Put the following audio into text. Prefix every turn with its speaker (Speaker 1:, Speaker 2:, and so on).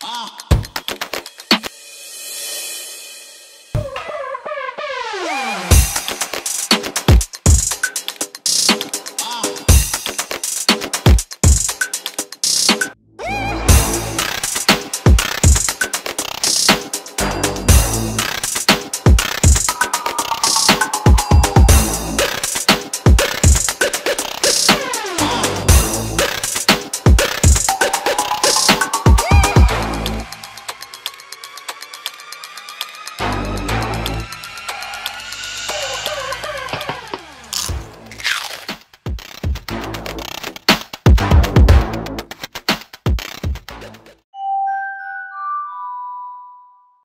Speaker 1: Ah.